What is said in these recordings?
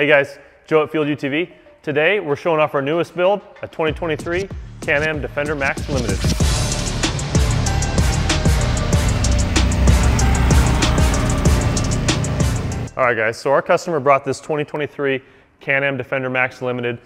Hey guys, Joe at Fueled UTV. Today we're showing off our newest build, a 2023 Can-Am Defender Max Limited. All right guys, so our customer brought this 2023 Can-Am Defender Max Limited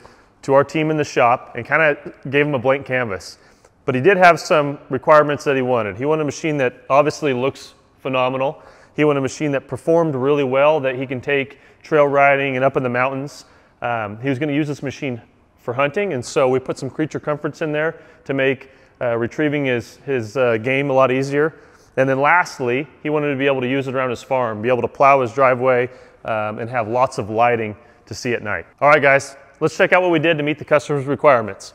to our team in the shop and kind of gave him a blank canvas. But he did have some requirements that he wanted. He wanted a machine that obviously looks phenomenal. He wanted a machine that performed really well, that he can take trail riding and up in the mountains. Um, he was going to use this machine for hunting, and so we put some creature comforts in there to make uh, retrieving his, his uh, game a lot easier. And then lastly, he wanted to be able to use it around his farm, be able to plow his driveway, um, and have lots of lighting to see at night. All right, guys, let's check out what we did to meet the customer's requirements.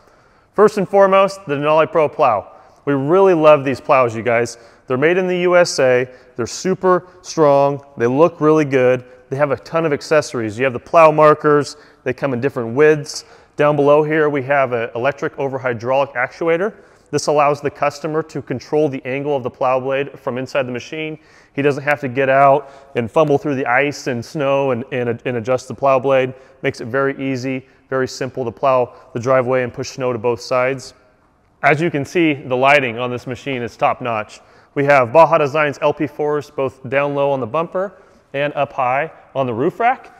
First and foremost, the Denali Pro plow. We really love these plows, you guys. They're made in the USA. They're super strong. They look really good. They have a ton of accessories. You have the plow markers. They come in different widths. Down below here, we have an electric over hydraulic actuator. This allows the customer to control the angle of the plow blade from inside the machine. He doesn't have to get out and fumble through the ice and snow and, and, and adjust the plow blade. Makes it very easy very simple to plow the driveway and push snow to both sides. As you can see, the lighting on this machine is top notch. We have Baja Designs LP4s both down low on the bumper and up high on the roof rack.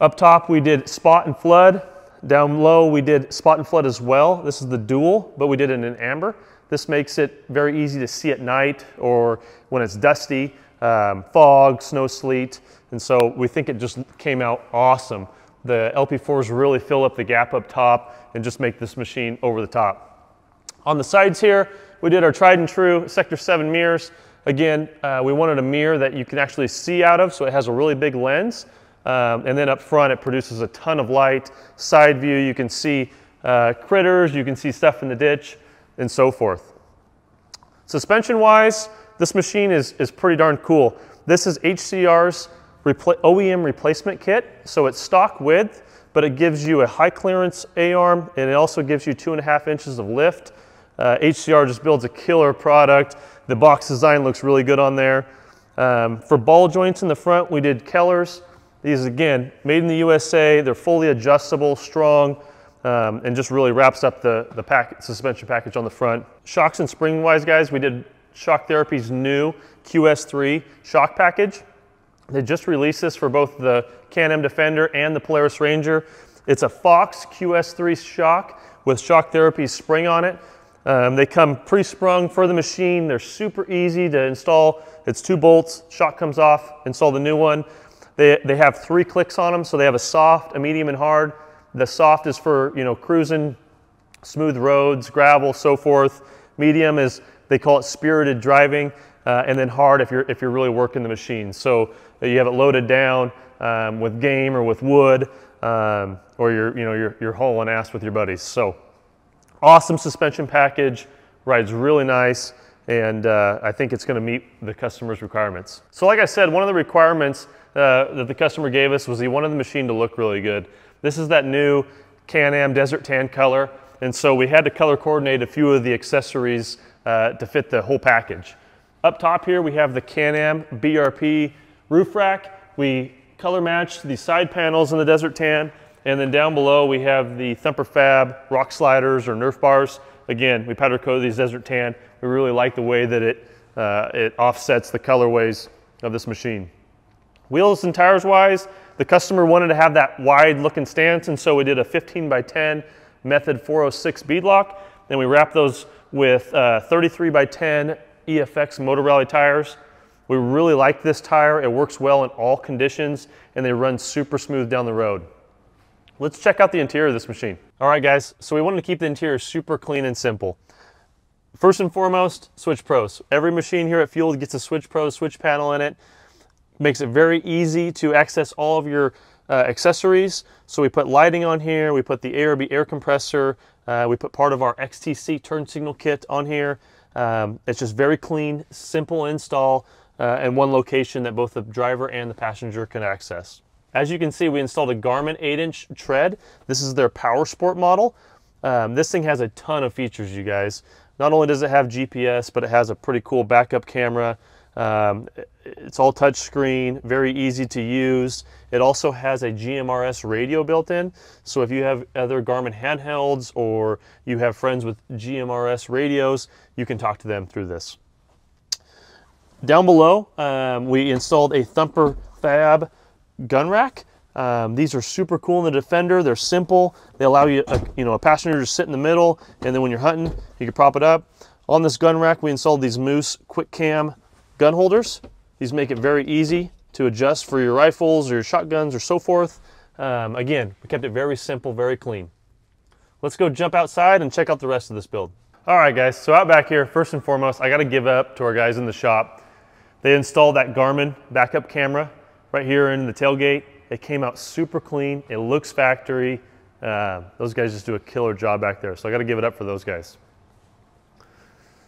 Up top, we did spot and flood. Down low, we did spot and flood as well. This is the dual, but we did it in amber. This makes it very easy to see at night or when it's dusty, um, fog, snow, sleet. And so we think it just came out awesome the LP4s really fill up the gap up top and just make this machine over the top. On the sides here, we did our tried and true Sector 7 mirrors. Again, uh, we wanted a mirror that you can actually see out of, so it has a really big lens. Um, and then up front, it produces a ton of light. Side view, you can see uh, critters, you can see stuff in the ditch, and so forth. Suspension-wise, this machine is, is pretty darn cool. This is HCR's Repl OEM replacement kit. So it's stock width, but it gives you a high clearance A-arm and it also gives you two and a half inches of lift. Uh, HCR just builds a killer product. The box design looks really good on there. Um, for ball joints in the front, we did Kellers. These again, made in the USA. They're fully adjustable, strong, um, and just really wraps up the, the pack, suspension package on the front. Shocks and spring wise, guys, we did Shock Therapy's new QS3 shock package. They just released this for both the Can-Am Defender and the Polaris Ranger. It's a Fox QS3 shock with Shock Therapy spring on it. Um, they come pre-sprung for the machine. They're super easy to install. It's two bolts, shock comes off, install the new one. They, they have three clicks on them, so they have a soft, a medium, and hard. The soft is for you know cruising, smooth roads, gravel, so forth. Medium is, they call it spirited driving uh, and then hard if you're, if you're really working the machine. So uh, you have it loaded down um, with game or with wood, um, or you're, you know, you're, you're hauling ass with your buddies. So awesome suspension package, rides really nice, and uh, I think it's gonna meet the customer's requirements. So like I said, one of the requirements uh, that the customer gave us was he wanted the machine to look really good. This is that new Can-Am Desert Tan color, and so we had to color coordinate a few of the accessories uh, to fit the whole package. Up top here, we have the Can-Am BRP roof rack. We color matched the side panels in the Desert Tan. And then down below, we have the Thumper Fab rock sliders or Nerf bars. Again, we powder coated these Desert Tan. We really like the way that it, uh, it offsets the colorways of this machine. Wheels and tires wise, the customer wanted to have that wide looking stance, and so we did a 15 by 10 Method 406 beadlock. Then we wrapped those with uh, 33 by 10 EFX MotoRally tires. We really like this tire. It works well in all conditions and they run super smooth down the road. Let's check out the interior of this machine. All right guys, so we wanted to keep the interior super clean and simple. First and foremost, Switch Pros. Every machine here at Fueled gets a Switch Pro switch panel in it. Makes it very easy to access all of your uh, accessories. So we put lighting on here, we put the ARB air compressor, uh, we put part of our XTC turn signal kit on here. Um, it's just very clean, simple install, uh, and one location that both the driver and the passenger can access. As you can see, we installed a Garmin 8-inch tread. This is their Power Sport model. Um, this thing has a ton of features, you guys. Not only does it have GPS, but it has a pretty cool backup camera. Um, it's all touch screen, very easy to use. It also has a GMRS radio built in. So if you have other Garmin handhelds or you have friends with GMRS radios, you can talk to them through this. Down below, um, we installed a Thumper Fab gun rack. Um, these are super cool in the Defender. They're simple. They allow you, a, you know, a passenger to sit in the middle, and then when you're hunting, you can prop it up. On this gun rack, we installed these Moose Quick Cam gun holders. These make it very easy to adjust for your rifles or your shotguns or so forth. Um, again, we kept it very simple, very clean. Let's go jump outside and check out the rest of this build. All right, guys, so out back here, first and foremost, I gotta give up to our guys in the shop. They installed that Garmin backup camera right here in the tailgate. It came out super clean. It looks factory. Uh, those guys just do a killer job back there. So I got to give it up for those guys.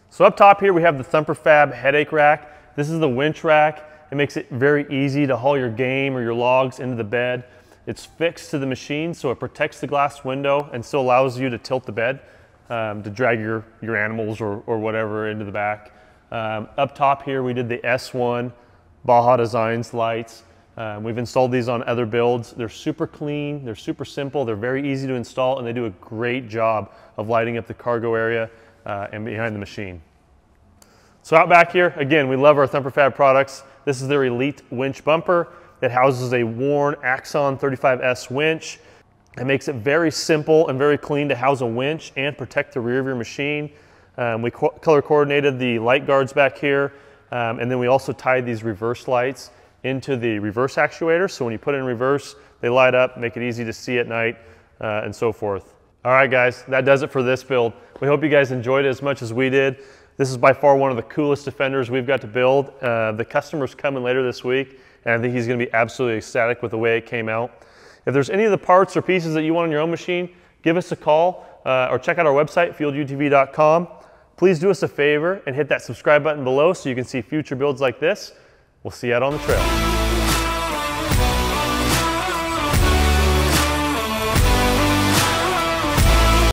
So up top here, we have the Thumper Fab headache rack. This is the winch rack. It makes it very easy to haul your game or your logs into the bed. It's fixed to the machine, so it protects the glass window and still allows you to tilt the bed um, to drag your, your animals or, or whatever into the back. Um, up top here, we did the S1 Baja Designs lights. Um, we've installed these on other builds. They're super clean, they're super simple, they're very easy to install, and they do a great job of lighting up the cargo area uh, and behind the machine. So out back here, again, we love our Thumperfab products. This is their Elite winch bumper. It houses a Warn Axon 35S winch. It makes it very simple and very clean to house a winch and protect the rear of your machine. Um, we co color coordinated the light guards back here, um, and then we also tied these reverse lights into the reverse actuator. So when you put it in reverse, they light up, make it easy to see at night, uh, and so forth. All right, guys, that does it for this build. We hope you guys enjoyed it as much as we did. This is by far one of the coolest Defenders we've got to build. Uh, the customer's coming later this week, and I think he's gonna be absolutely ecstatic with the way it came out. If there's any of the parts or pieces that you want on your own machine, give us a call uh, or check out our website, fueledutv.com. Please do us a favor and hit that subscribe button below so you can see future builds like this. We'll see you out on the trail.